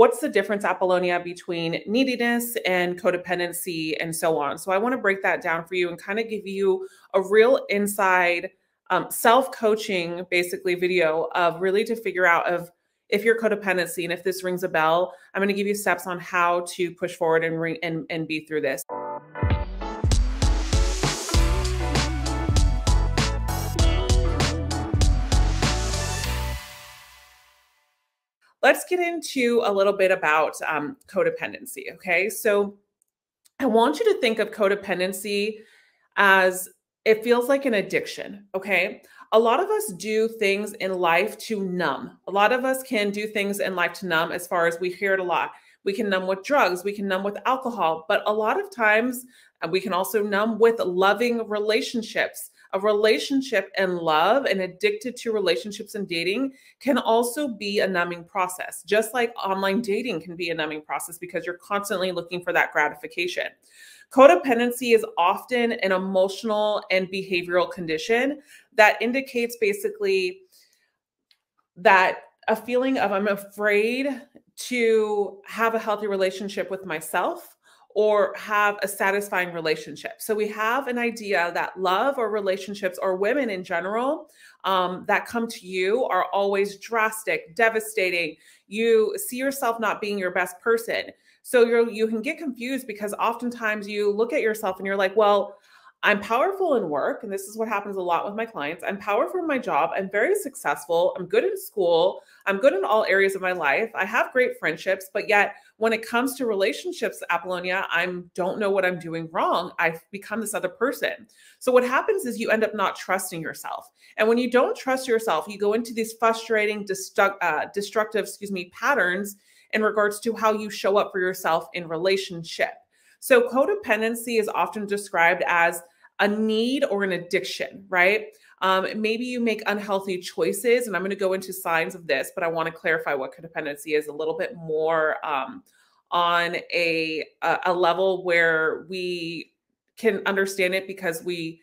what's the difference, Apollonia, between neediness and codependency and so on. So I want to break that down for you and kind of give you a real inside um, self-coaching basically video of really to figure out of if you're codependency and if this rings a bell, I'm going to give you steps on how to push forward and and, and be through this. Let's get into a little bit about um, codependency. Okay. So I want you to think of codependency as it feels like an addiction. Okay. A lot of us do things in life to numb. A lot of us can do things in life to numb, as far as we hear it a lot. We can numb with drugs, we can numb with alcohol, but a lot of times uh, we can also numb with loving relationships a relationship and love and addicted to relationships and dating can also be a numbing process, just like online dating can be a numbing process because you're constantly looking for that gratification. Codependency is often an emotional and behavioral condition that indicates basically that a feeling of I'm afraid to have a healthy relationship with myself or have a satisfying relationship. So we have an idea that love or relationships or women in general um, that come to you are always drastic, devastating. You see yourself not being your best person. So you you can get confused because oftentimes you look at yourself and you're like, well, I'm powerful in work, and this is what happens a lot with my clients. I'm powerful in my job. I'm very successful. I'm good in school. I'm good in all areas of my life. I have great friendships, but yet when it comes to relationships, Apollonia, I don't know what I'm doing wrong. I've become this other person. So what happens is you end up not trusting yourself, and when you don't trust yourself, you go into these frustrating, uh, destructive, excuse me, patterns in regards to how you show up for yourself in relationship. So codependency is often described as a need or an addiction, right? Um, maybe you make unhealthy choices, and I'm going to go into signs of this, but I want to clarify what codependency is a little bit more um, on a a level where we can understand it because we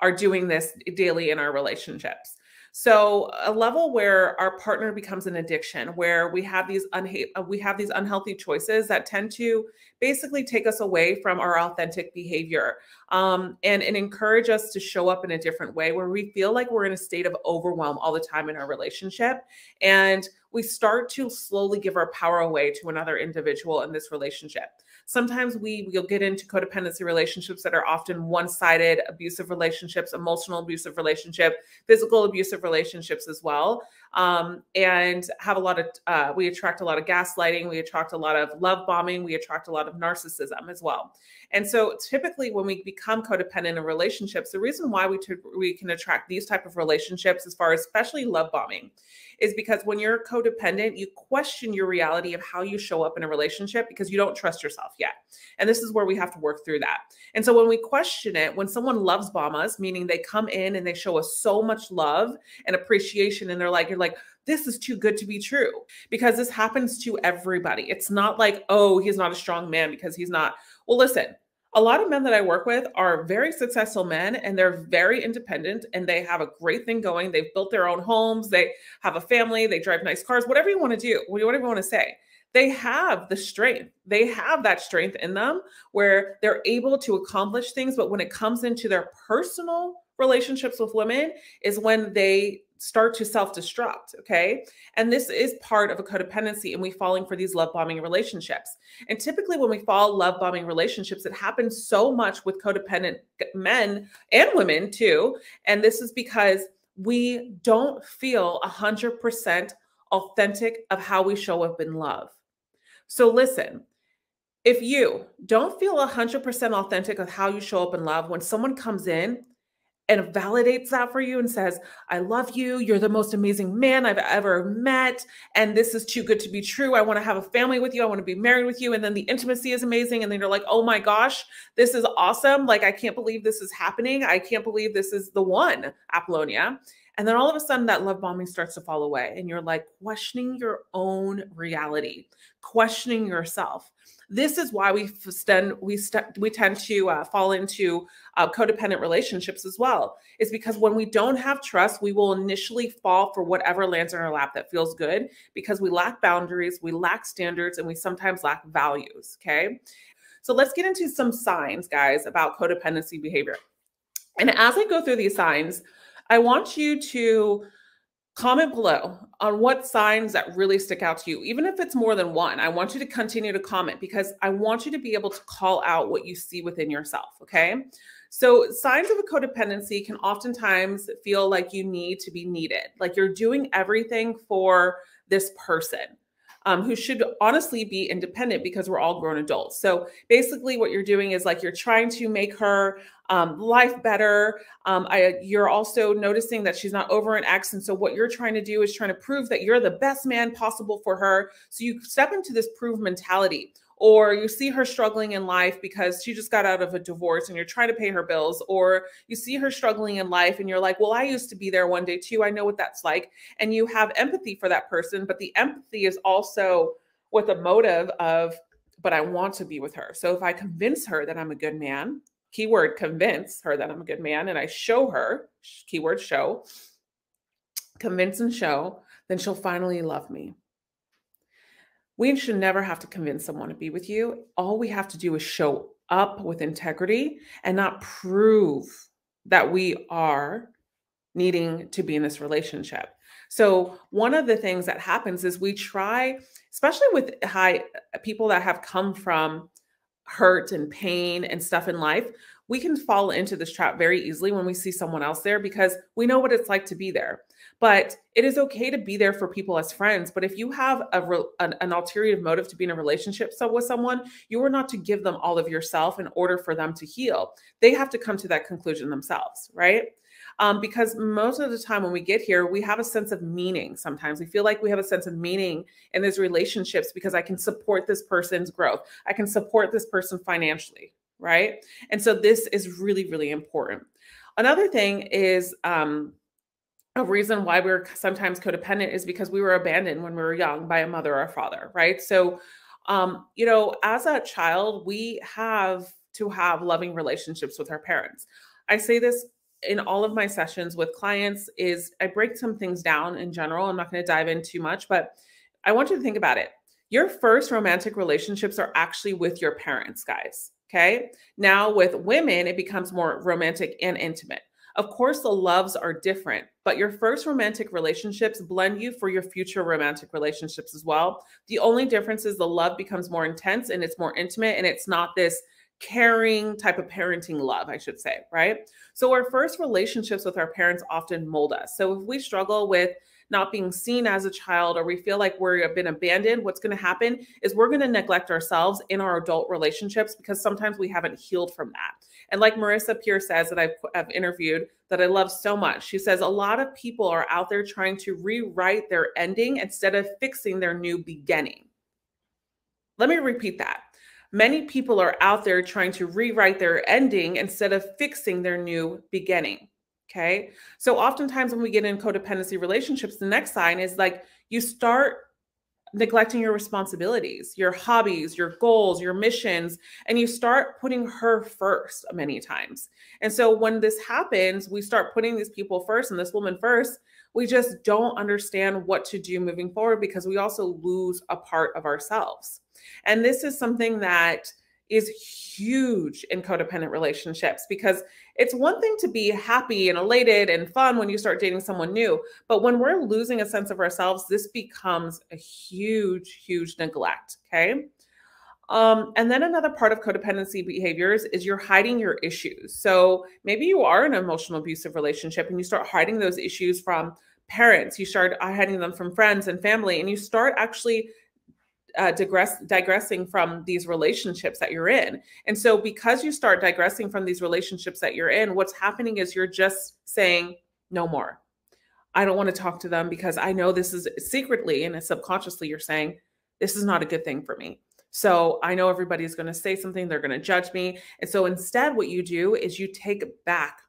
are doing this daily in our relationships. So a level where our partner becomes an addiction, where we have these unha- uh, we have these unhealthy choices that tend to basically take us away from our authentic behavior um, and, and encourage us to show up in a different way, where we feel like we're in a state of overwhelm all the time in our relationship, and we start to slowly give our power away to another individual in this relationship. Sometimes we will get into codependency relationships that are often one-sided, abusive relationships, emotional abusive relationship, physical abusive relationships as well, um, and have a lot of. Uh, we attract a lot of gaslighting. We attract a lot of love bombing. We attract a lot of narcissism as well. And so, typically, when we become codependent in relationships, the reason why we we can attract these type of relationships, as far as especially love bombing, is because when you're codependent, you question your reality of how you show up in a relationship because you don't trust yourself yet. And this is where we have to work through that. And so when we question it, when someone loves bomb us, meaning they come in and they show us so much love and appreciation, and they're like, you're like, this is too good to be true because this happens to everybody. It's not like, oh, he's not a strong man because he's not. Well, listen, a lot of men that I work with are very successful men and they're very independent and they have a great thing going. They've built their own homes, they have a family, they drive nice cars, whatever you want to do, whatever you want to say. They have the strength. They have that strength in them where they're able to accomplish things. But when it comes into their personal relationships with women, is when they start to self-destruct okay? And this is part of a codependency and we falling for these love bombing relationships. And typically when we fall love bombing relationships it happens so much with codependent men and women too. And this is because we don't feel 100% authentic of how we show up in love. So listen if you don't feel 100% authentic of how you show up in love when someone comes in and validates that for you and says, I love you. You're the most amazing man I've ever met. And this is too good to be true. I want to have a family with you. I want to be married with you. And then the intimacy is amazing. And then you're like, oh my gosh, this is awesome. Like, I can't believe this is happening. I can't believe this is the one, Apollonia. And then all of a sudden, that love bombing starts to fall away. And you're like questioning your own reality, questioning yourself. This is why we stand, we st- we tend to uh, fall into uh, codependent relationships as well. Is because when we don't have trust, we will initially fall for whatever lands in our lap that feels good because we lack boundaries, we lack standards, and we sometimes lack values. Okay, so let's get into some signs, guys, about codependency behavior. And as I go through these signs, I want you to comment below on what signs that really stick out to you even if it's more than one i want you to continue to comment because i want you to be able to call out what you see within yourself okay so signs of a codependency can oftentimes feel like you need to be needed like you're doing everything for this person um, who should honestly be independent because we're all grown adults. So basically, what you're doing is like you're trying to make her um, life better. Um, I, you're also noticing that she's not over an ex. And so, what you're trying to do is trying to prove that you're the best man possible for her. So, you step into this prove mentality or you see her struggling in life because she just got out of a divorce and you're trying to pay her bills, or you see her struggling in life and you're like, well, I used to be there one day too. I know what that's like. And you have empathy for that person, but the empathy is also with a motive of, but I want to be with her. So if I convince her that I'm a good man, keyword convince her that I'm a good man, and I show her, keyword show, convince and show, then she'll finally love me. We should never have to convince someone to be with you. All we have to do is show up with integrity and not prove that we are needing to be in this relationship. So, one of the things that happens is we try, especially with high uh, people that have come from hurt and pain and stuff in life, we can fall into this trap very easily when we see someone else there because we know what it's like to be there. But it is okay to be there for people as friends. But if you have a an, an ulterior motive to be in a relationship with someone, you are not to give them all of yourself in order for them to heal. They have to come to that conclusion themselves, right? Um, because most of the time when we get here, we have a sense of meaning. Sometimes we feel like we have a sense of meaning in these relationships because I can support this person's growth. I can support this person financially, right? And so this is really, really important. Another thing is um, a reason why we're sometimes codependent is because we were abandoned when we were young by a mother or a father, right? So, um, you know, as a child, we have to have loving relationships with our parents. I say this in all of my sessions with clients is I break some things down in general. I'm not going to dive in too much, but I want you to think about it. Your first romantic relationships are actually with your parents, guys. Okay. Now, with women, it becomes more romantic and intimate. Of course, the loves are different, but your first romantic relationships blend you for your future romantic relationships as well. The only difference is the love becomes more intense and it's more intimate, and it's not this caring type of parenting love, I should say, right? So, our first relationships with our parents often mold us. So, if we struggle with not being seen as a child or we feel like we're uh, been abandoned, what's going to happen is we're going to neglect ourselves in our adult relationships because sometimes we haven't healed from that. And like Marisa Peer says that I've, I've interviewed that I love so much, she says a lot of people are out there trying to rewrite their ending instead of fixing their new beginning. Let me repeat that. Many people are out there trying to rewrite their ending instead of fixing their new beginning. Okay. So oftentimes when we get in codependency relationships, the next sign is like you start neglecting your responsibilities, your hobbies, your goals, your missions, and you start putting her first many times. And so when this happens, we start putting these people first and this woman first. We just don't understand what to do moving forward because we also lose a part of ourselves. And this is something that is huge in codependent relationships because it's one thing to be happy and elated and fun when you start dating someone new. But when we're losing a sense of ourselves, this becomes a huge, huge neglect. Okay. Um, and then another part of codependency behaviors is you're hiding your issues. So maybe you are in an emotional abusive relationship and you start hiding those issues from parents, you start hiding them from friends and family, and you start actually uh, digress, digressing from these relationships that you're in. And so, because you start digressing from these relationships that you're in, what's happening is you're just saying, no more. I don't want to talk to them because I know this is secretly and subconsciously you're saying, this is not a good thing for me. So I know everybody's going to say something, they're going to judge me. And so instead, what you do is you take back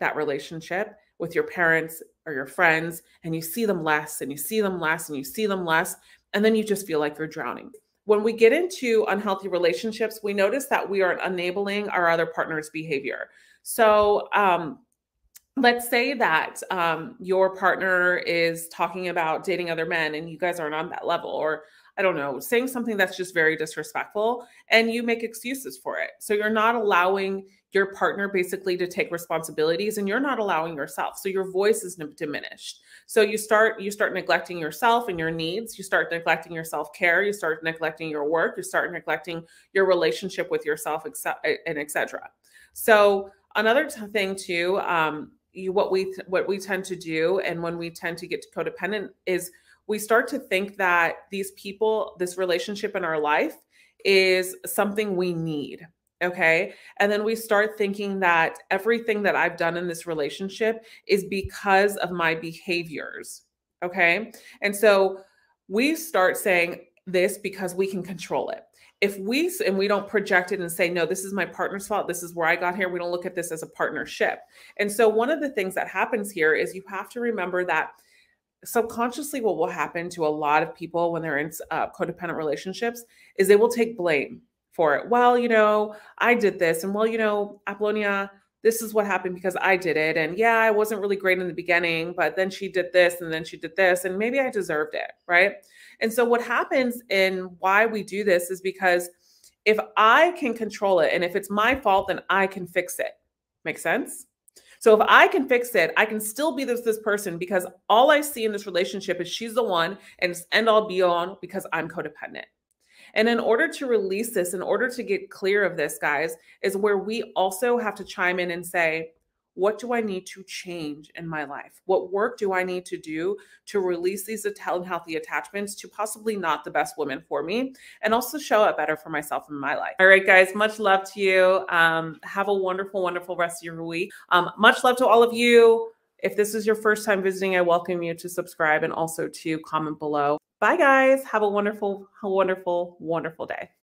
that relationship with your parents or your friends and you see them less and you see them less and you see them less and then you just feel like you're drowning. when we get into unhealthy relationships, we notice that we are enabling our other partner's behavior. So, um, let's say that um, your partner is talking about dating other men and you guys aren't on that level, or I don't know, saying something that's just very disrespectful and you make excuses for it. So you're not allowing your partner basically to take responsibilities and you're not allowing yourself. So your voice is diminished. So you start you start neglecting yourself and your needs, you start neglecting your self-care, you start neglecting your work, you start neglecting your relationship with yourself and etc. So another thing too um, you, what we what we tend to do and when we tend to get to codependent is we start to think that these people, this relationship in our life is something we need. Okay. And then we start thinking that everything that I've done in this relationship is because of my behaviors. Okay. And so we start saying this because we can control it. If we and we don't project it and say, no, this is my partner's fault. This is where I got here. We don't look at this as a partnership. And so one of the things that happens here is you have to remember that subconsciously what will happen to a lot of people when they're in uh, codependent relationships is they will take blame for it. Well, you know, I did this, and well, you know, Apollonia, this is what happened because I did it, and yeah, I wasn't really great in the beginning, but then she did this, and then she did this, and maybe I deserved it, right? And so what happens and why we do this is because if I can control it, and if it's my fault, then I can fix it. Make sense? So if I can fix it, I can still be this this person because all I see in this relationship is she's the one and it's end all be on because I'm codependent. And in order to release this, in order to get clear of this, guys, is where we also have to chime in and say, what do I need to change in my life? What work do I need to do to release these unhealthy attachments to possibly not the best women for me and also show up better for myself in my life? All right, guys, much love to you. Um, have a wonderful, wonderful rest of your week. Um, much love to all of you. If this is your first time visiting, I welcome you to subscribe and also to comment below. Bye, guys. Have a wonderful, wonderful, wonderful day.